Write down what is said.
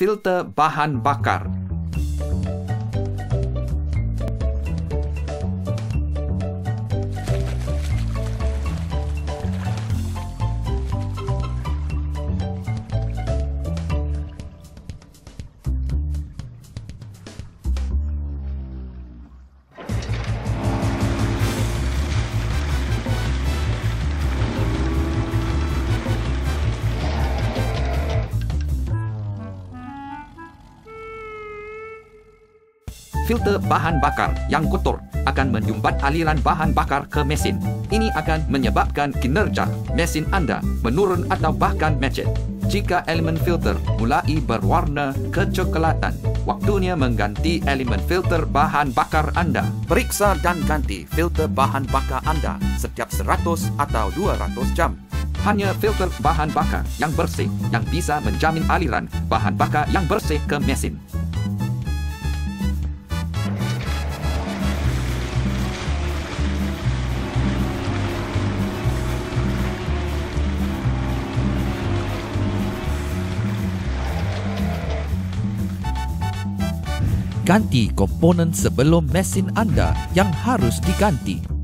filter bahan bakar. Filter bahan bakar yang kotor akan menyumbat aliran bahan bakar ke mesin. Ini akan menyebabkan kinerja mesin anda menurun atau bahkan macet. Jika elemen filter mulai berwarna kecoklatan, waktunya mengganti elemen filter bahan bakar anda. Periksa dan ganti filter bahan bakar anda setiap 100 atau 200 jam. Hanya filter bahan bakar yang bersih yang bisa menjamin aliran bahan bakar yang bersih ke mesin. Ganti komponen sebelum mesin anda yang harus diganti.